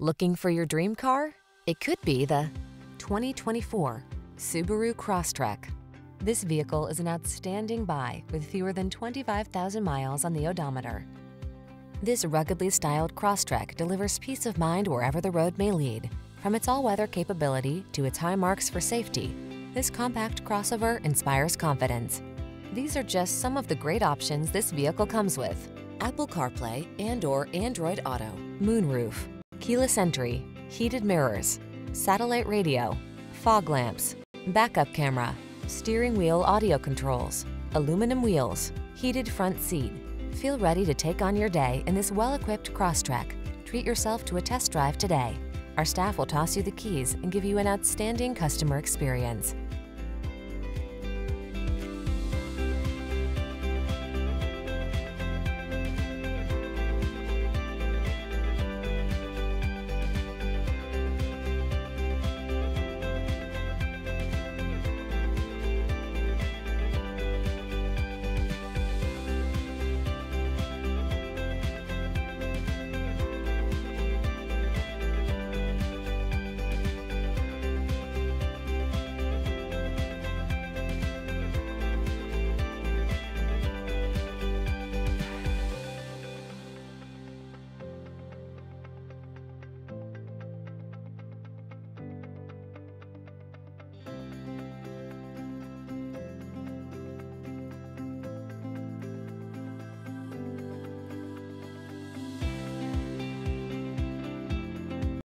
Looking for your dream car? It could be the 2024 Subaru Crosstrek. This vehicle is an outstanding buy with fewer than 25,000 miles on the odometer. This ruggedly styled Crosstrek delivers peace of mind wherever the road may lead. From its all-weather capability to its high marks for safety, this compact crossover inspires confidence. These are just some of the great options this vehicle comes with. Apple CarPlay and or Android Auto, moonroof, keyless entry, heated mirrors, satellite radio, fog lamps, backup camera, steering wheel audio controls, aluminum wheels, heated front seat. Feel ready to take on your day in this well-equipped Crosstrek. Treat yourself to a test drive today. Our staff will toss you the keys and give you an outstanding customer experience.